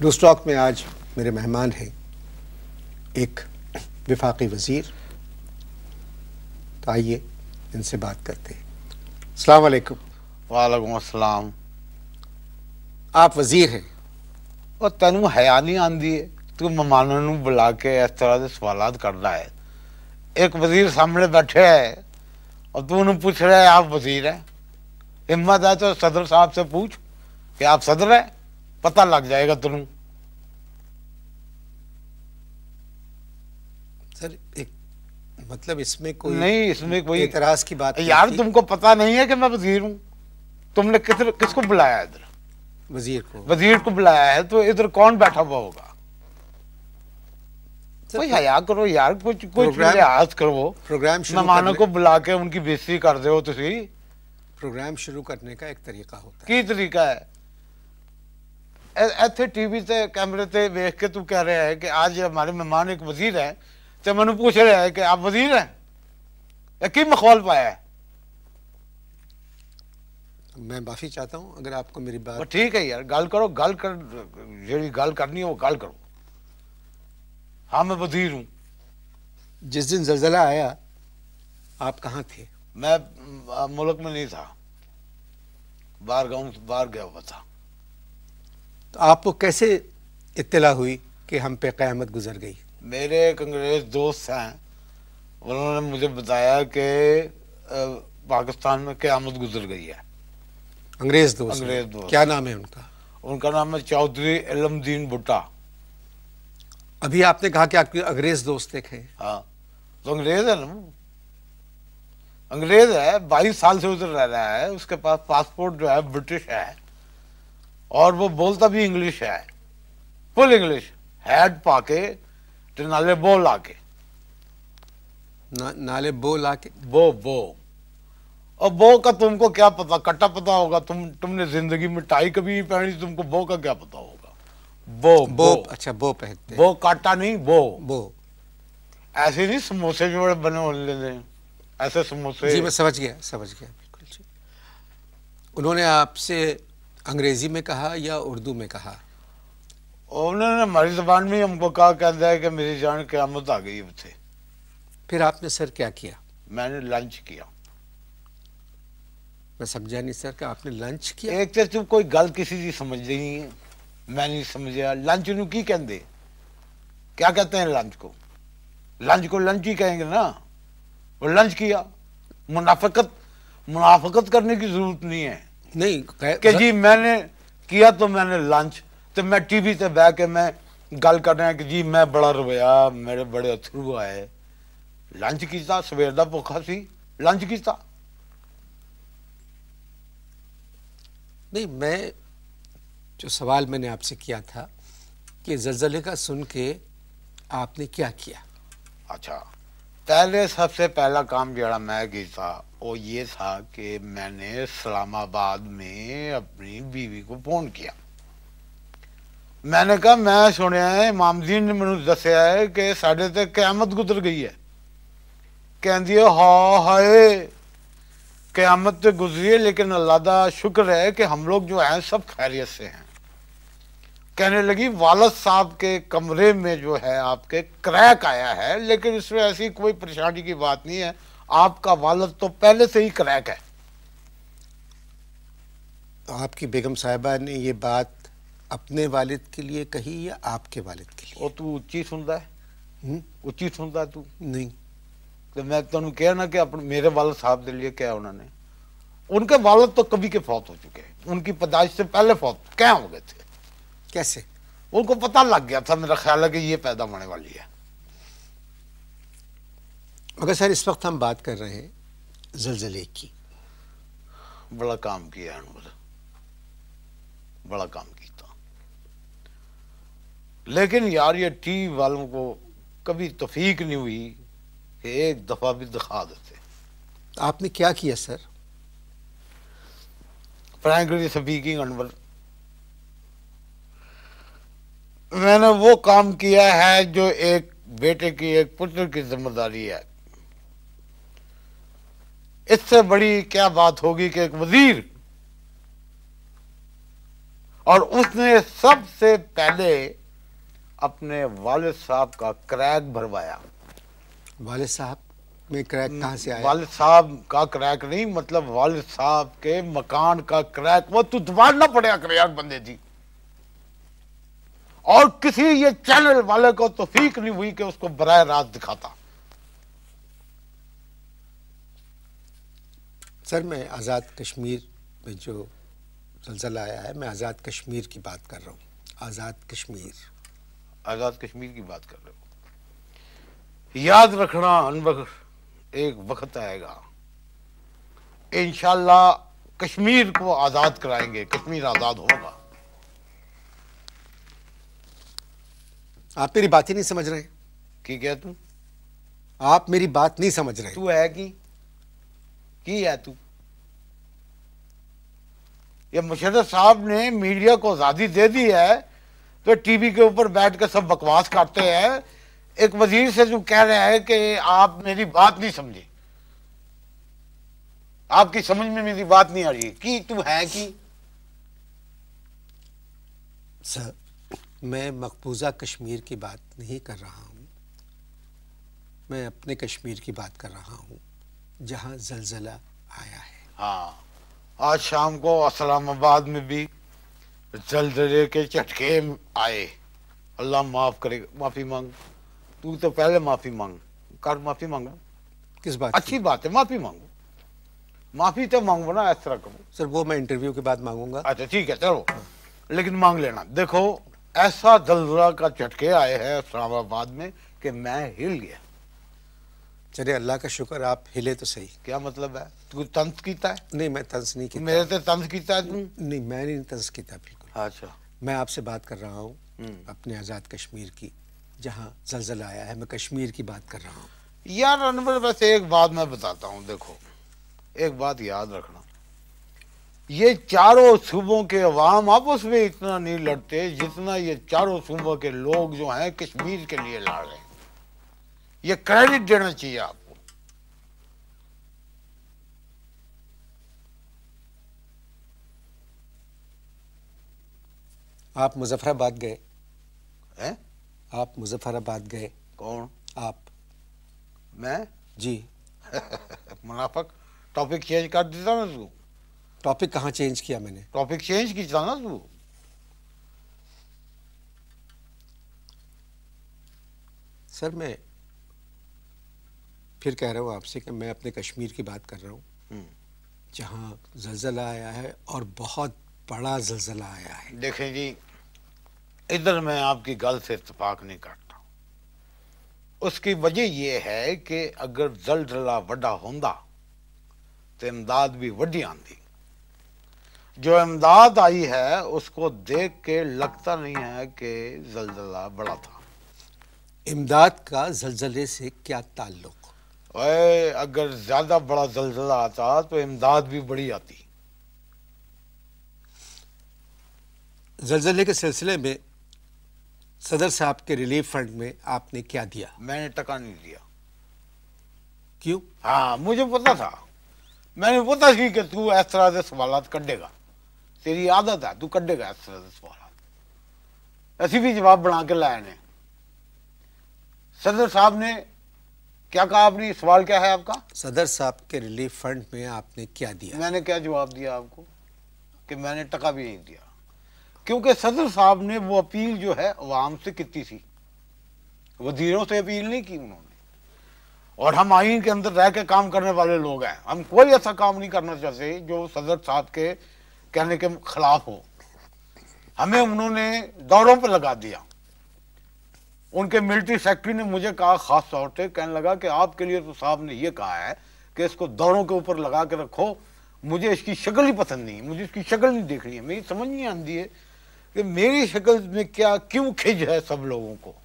News talk में आज मेरे मेहमान हैं एक विफाकी वजीर तो आइए इनसे बात करते हैं अस्सलाम वालेकुम वालेकुम अस्सलाम आप वजीर हैं ਉਹ ਤੈਨੂੰ ਹਯਾ ਨਹੀਂ ਆਂਦੀ ਹੈ ਤੂੰ ਮਹਿਮਾਨਾਂ ਨੂੰ ਬੁਲਾ ਕੇ ਇਸ ਤਰ੍ਹਾਂ ਦੇ ਸਵਾਲਾਤ ਕਰਦਾ ਹੈ एक वजीर सामने बैठे है और तू उन्हें पूछ रहा है आप वजीर हैं हिम्मत है तो सदर साहब से पूछ कि आप सदर है पता लग जाएगा तेन सर एक मतलब इसमें कोई नहीं इसमें कोई इतराज की बात यार तुमको पता नहीं है कि मैं वज़ीर हूँ? तुमने किधर किसको बुलाया इधर? वज़ीर को। वज़ीर को बुलाया है तो इधर कौन बैठा हुआ होगा? कोई हया करो यार कुछ कुछ लिहाज करो। प्रोग्राम मेहमानों को बुला के उनकी बेइज्जती कर दो प्रोग्राम शुरू करने का एक तरीका होता है। की तरीका है? ਇੱਥੇ ਟੀਵੀ ਤੇ ਕੈਮਰੇ ਤੇ ਵੇਖ ਕੇ ਤੂੰ ਕਹਿ ਰਿਹਾ ਹੈ ਕਿ ਅੱਜ हमारे मेहमान एक वजीर है ਤੇ ਮੈਨੂੰ ਪੁੱਛ ਰਿਹਾ ਹੈ ਕਿ ਆਪ ਵਜ਼ੀਰ ਹੈ ਇਹ ਕੀ ਮਖੌਲ ਪਾਇਆ ਹੈ मैं माफी चाहता हूं अगर आपको मेरी ਉਹ बात ਠੀਕ ਹੈ ਯਾਰ ਗੱਲ ਕਰੋ ਗੱਲ ਕਰ ਜਿਹੜੀ ਗੱਲ ਕਰਨੀ ਹੈ ਉਹ ਗੱਲ ਕਰੋ हाँ मैं वजीर हूँ जिस दिन जलजला आया आप कहाँ थे मैं अ, मुल्क में नहीं था बाहर गाँव बाहर गया हुआ था तो आपको कैसे इत्तला हुई कि हम पे क़यामत गुजर गई? मेरे एक अंग्रेज़ दोस्त हैं। उन्होंने मुझे बताया कि पाकिस्तान में क़यामत गुजर गई है। अंग्रेज़ दोस्त? अंग्रेज़ दोस्त। क्या नाम है उनका? उनका नाम है चौधरी इलमदीन भुट्टा। अभी आपने कहा कि आपके अंग्रेज़ दोस्त एक हैं। हाँ तो अंग्रेज़ है ना अंग्रेज़ है बाईस साल से उधर रह रहा है। उसके पास पासपोर्ट जो है ब्रिटिश है। और वो बोलता भी इंग्लिश है। फुल इंग्लिश हैड पाके ते नाले बोल आके ना, नाले बोल आके बो बो। और बो का तुमको क्या पता? कट्टा पता होगा। तुम तुमने ज़िंदगी में टाई कभी नहीं पहनी तुमको बो का क्या पता होगा? बो बो बो। अच्छा बो पहनते बो काटा नहीं बो। बो। ऐसे नहीं समोसे जो बने होने हैं। ऐसे समोसे। जी मैं समझ गया समझ गया बिल्कुल जी। उन्होंने आपसे अंग्रेजी में कहा या उर्दू में कहा उन्होंने हमारी जबान में ही हमको कहा कहता है कि मेरी जान क्यामत आ गई है थे फिर आपने सर क्या किया मैंने लंच किया मैं समझा नहीं सर कि आपने लंच किया एक तो तू कोई गल किसी की समझ नहीं है मैं नहीं समझा लंच ਨੂੰ ਕੀ ਕਹਿੰਦੇ क्या कहते हैं लंच को लंच को लंच ही कहेंगे ना वो लंच किया मुनाफकत मुनाफकत करने की जरूरत नहीं है नहीं कै- कि जी मैंने किया तो मैंने लंच तो मैं टीवी ਤੇ ਬਹਿ ਕੇ ਮੈਂ ਗੱਲ ਕਰ ਰਿਹਾ ਕਿ ਜੀ ਮੈਂ ਬੜਾ ਰੋਇਆ ਮੇਰੇ ਬੜੇ ਅਥਰੂ ਆਏ ਲੰਚ ਕੀਤਾ ਸਵੇਰ ਦਾ ਭੁੱਖਾ ਸੀ ਲੰਚ ਕੀਤਾ नहीं मैं जो सवाल मैंने आपसे किया था कि जलजले का सुन के आपने क्या किया अच्छा पहले सबसे पहला काम जरा मैं किया वो ये था कि मैंने इस्लामाबाद में अपनी बीवी को फ़ोन किया। मैंने कहा, मैं सुनिया है इमामदीन ने मैंने दसिया है कि साढ़े ते क्यामत गुजर गई है। कहती है, हा हाय क्यामत तो गुजरी है, लेकिन अल्लाह का शुक्र है कि हम लोग जो हैं सब खैरियत से हैं। कहने लगी वालद साहब के कमरे में जो है आपके क्रैक आया है लेकिन इसमें ऐसी कोई परेशानी की बात नहीं है। आपका वालद तो पहले से ही क्रैक है। तो आपकी बेगम साहिबा ने ये बात अपने वालिद के लिए कही या आपके वालिद के लिए? और तू उच्ची सुनता है? उच्ची सुनता तू? नहीं। तो मैं तेन तो ना कि अपने मेरे वालद साहब के लिए क्या उन्होंने। उनके वालद तो कभी के फौत हो चुके हैं। उनकी पैदाइश से पहले फौत क्या हो गए थे? कैसे? उनको पता लग गया था मेरा ख्याल है कि ये पैदा होने वाली है। मगर सर इस वक्त हम बात कर रहे हैं जलजले की। बड़ा काम किया बड़ा काम किया। लेकिन यार ये टीवी वालों को कभी तफीक नहीं हुई कि एक दफ़ा भी दिखा देते। आपने क्या किया सर? Frankly speaking Anwar. मैंने वो काम किया है जो एक बेटे की एक पुत्र की ज़िम्मेदारी है। इससे बड़ी क्या बात होगी कि एक वज़ीर और उसने सबसे पहले अपने वालिद साहब का क्रैक भरवाया। वालिद साहब? में क्रैक कहाँ से आया? वालिद साहब का क्रैक नहीं मतलब वालिद साहब के मकान का क्रैक। वो तू ना पड़ेगा क्रैक बंदे जी। और किसी ये चैनल वाले को तो फीक नहीं हुई कि उसको बराह रात दिखाता। सर मैं आज़ाद कश्मीर में जो जलजला आया है मैं आज़ाद कश्मीर की बात कर रहा हूँ। आज़ाद कश्मीर। आज़ाद कश्मीर की बात कर रहा हो। याद रखना अनवर एक वक्त आएगा। इंशाला कश्मीर को आज़ाद कराएँगे कश्मीर आज़ाद होगा। आप मेरी बात ही नहीं समझ रहे। की क्या तू? आप मेरी बात नहीं समझ रहे। तू है की? की है तू? ये मुशरफ साहब ने मीडिया को आज़ादी दे दी है तो टीवी के ऊपर बैठ कर सब बकवास करते हैं। एक वज़ीर से जो कह रहा है कि आप मेरी बात नहीं समझे। आपकी समझ में मेरी बात नहीं आ रही की तू है की? सर मैं मकबूजा कश्मीर की बात नहीं कर रहा हूँ। मैं अपने कश्मीर की बात कर रहा हूँ जहाँ जलजला आया है। हाँ आज शाम को इस्लामाबाद में भी जलजले के झटके आए। अल्लाह माफ़ करे माफ़ी मांग। तू तो पहले माफ़ी मांग कर माफ़ी मांगा। किस बात अच्छी बात है माफ़ी मांगो। माफ़ी तो मांगो ना इस तरह करो। सर वो मैं इंटरव्यू के बाद मांगूँगा। अच्छा ठीक है चलो। लेकिन मांग लेना। देखो ऐसा जलजला का झटके आए हैं इस्लामाबाद में कि मैं हिल गया। चलिए अल्लाह का शुक्र आप हिले तो सही। क्या मतलब है? तू तंस कीता है? नहीं मैं तंस नहीं किया मेरे से तंस कीता है तू? नहीं मैं नहीं तंस किया बिल्कुल। अच्छा। मैं आपसे बात कर रहा हूँ अपने आज़ाद कश्मीर की जहाँ जलजला आया है। मैं कश्मीर की बात कर रहा हूँ। यार अनवर वैसे एक बात मैं बताता हूँ देखो। एक बात याद रखना। ये चारों सूबों के अवाम आपस में इतना नहीं लड़ते जितना ये चारों सूबों के लोग जो हैं कश्मीर के लिए लड़ रहे हैं। ये क्रेडिट देना चाहिए आपको। आप मुजफ्फराबाद गए। हैं? आप मुजफ्फराबाद गए। कौन? आप। मैं? जी। मुनाफक टॉपिक चेंज कर देता ना तू टॉपिक कहाँ चेंज किया मैंने? टॉपिक चेंज कीता ना तू। सर मैं फिर कह रहा हूँ आपसे कि मैं अपने कश्मीर की बात कर रहा हूँ। जहाँ जलजला आया है और बहुत बड़ा जलजला आया है। देखें जी इधर मैं आपकी गल से इतफाक नहीं करता उसकी वजह यह है कि अगर जलजला वड्डा होंदा तो इमदाद भी वड्डी आंदी। जो इमदाद आई है उसको देख के लगता नहीं है कि जलजला बड़ा था। इमदाद का जलजले से क्या ताल्लुक? अगर ज़्यादा बड़ा जलजला आता तो इमदाद भी बड़ी आती। जलजले के सिलसिले में सदर साहब के रिलीफ फंड में आपने क्या दिया? मैंने टका नहीं दिया। क्यों? हाँ मुझे पता था। मैंने पता थी कि तू इस तरह से सवाल कटेगा। तेरी आदत है तू कटेगा इस तरह से सवाल। ऐसी भी जवाब बना के लाए ने। सदर साहब ने क्या कहा आपने? सवाल क्या है आपका? सदर साहब के रिलीफ फंड में आपने क्या दिया? मैंने क्या जवाब दिया आपको? कि मैंने टका भी नहीं दिया। क्योंकि सदर साहब ने वो अपील जो है अवाम से की थी। वजीरों से अपील नहीं की उन्होंने। और हम आइन के अंदर रह के काम करने वाले लोग हैं। हम कोई ऐसा काम नहीं करना चाहते जो सदर साहब के कहने के खिलाफ हो। हमें उन्होंने दौरों पर लगा दिया। उनके मिलिट्री सेक्रेटरी ने मुझे कहा, खास तौर पे कहने लगा कि आपके लिए तो साहब ने ये कहा है कि इसको दौरों के ऊपर लगा के रखो। मुझे इसकी शक्ल ही पसंद नहीं मुझे इसकी शक्ल नहीं देखनी है। मेरी समझ नहीं आती है कि मेरी शक्ल में क्या, क्यों खिज है सब लोगों को।